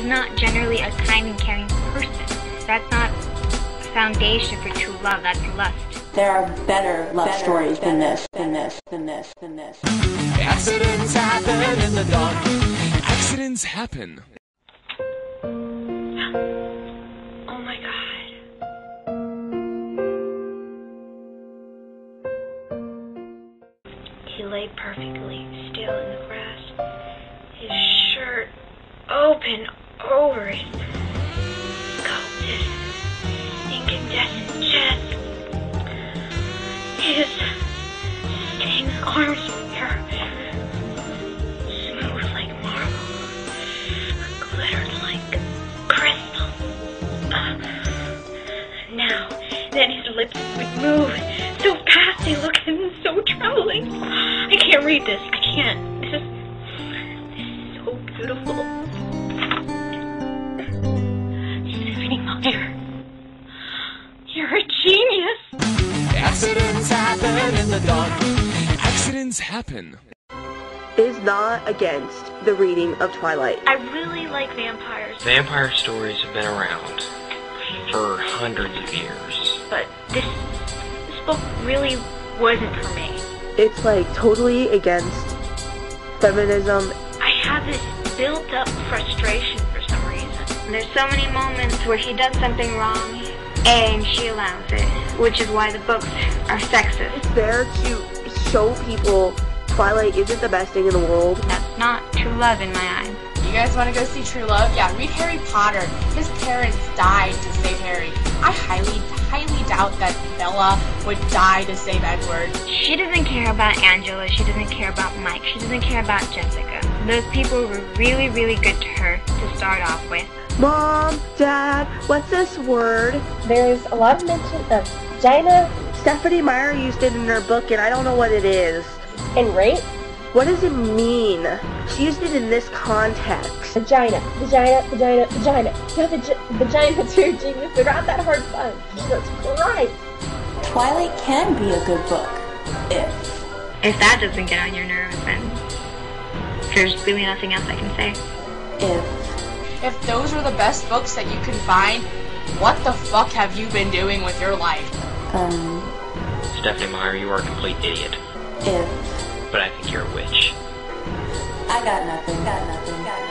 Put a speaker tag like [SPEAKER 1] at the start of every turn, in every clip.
[SPEAKER 1] he's not generally a kind and caring person. That's not foundation for true love. That's lust.
[SPEAKER 2] There are better love better, stories better, than this, than this, than this, than this.
[SPEAKER 3] Accidents happen in the dark. Accidents happen.
[SPEAKER 1] Oh my god. He lay perfectly still in the grass, his shirt open over his sculpted incandescent chest. His stained arms were smooth like marble, glittered like crystal. Uh, now, then his lips would move so fast they looked and so trembling. I can't read this. I can't. This is, this is so beautiful.
[SPEAKER 3] Happen in the dark. Accidents happen.
[SPEAKER 4] Is not against the reading of Twilight.
[SPEAKER 1] I really like vampires,
[SPEAKER 5] Vampire stories have been around for hundreds of years.
[SPEAKER 1] but this this book really wasn't for me.
[SPEAKER 4] It's like totally against feminism.
[SPEAKER 1] I have this built up frustration for some reason. There's so many moments where he does something wrong and she allows it, which is why the books are sexist.
[SPEAKER 4] It's There to show people Twilight isn't the best thing in the world.
[SPEAKER 1] That's not true love in my eyes.
[SPEAKER 6] You guys want to go see True Love? Yeah, read Harry Potter. His parents died to save Harry. I highly, highly doubt that Bella would die to save Edward.
[SPEAKER 1] She doesn't care about Angela, she doesn't care about Mike, she doesn't care about Jessica. Those people were really, really good to her to start off with.
[SPEAKER 4] Mom, Dad, what's this word?
[SPEAKER 7] There's a lot of mention of vagina
[SPEAKER 4] Stephenie Meyer used it in her book and I don't know what it is.
[SPEAKER 7] and rape.
[SPEAKER 4] What does it mean? She used it in this context.
[SPEAKER 7] Vagina, vagina, vagina, vagina. Yeah, vag- vagina to your genius. They're not that hard to find. Jesus Christ.
[SPEAKER 2] Twilight can be a good book if
[SPEAKER 1] If that doesn't get on your nerves, then there's really nothing else I can say.
[SPEAKER 2] if
[SPEAKER 6] If those are the best books that you can find, what the fuck have you been doing with your life?
[SPEAKER 2] um
[SPEAKER 5] Stephenie Meyer, you are a complete idiot.
[SPEAKER 2] if
[SPEAKER 5] But I think you're a witch.
[SPEAKER 2] I got nothing, got nothing, got nothing,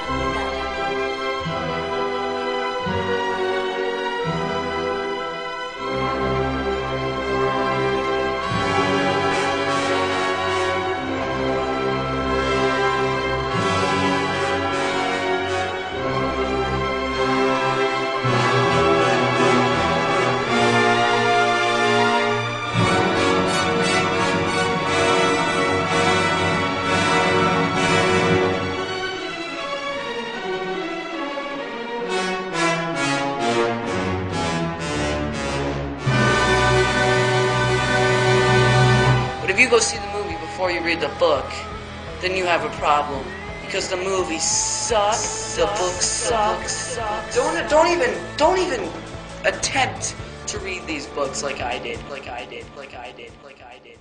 [SPEAKER 8] you go see the movie before you read the book, then you have a problem. Because the movie sucks, the book sucks. Don't don't even don't even attempt to read these books like I did, like I did, like I did, like I did.